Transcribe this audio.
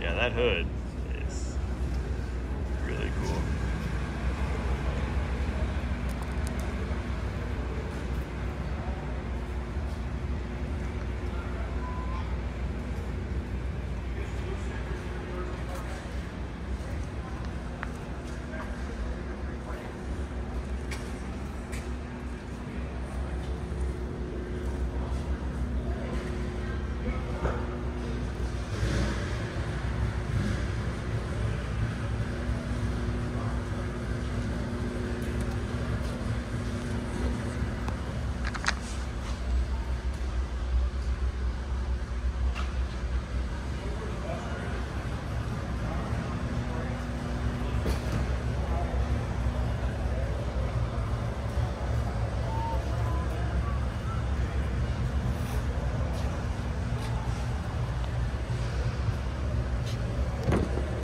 Yeah, that hood.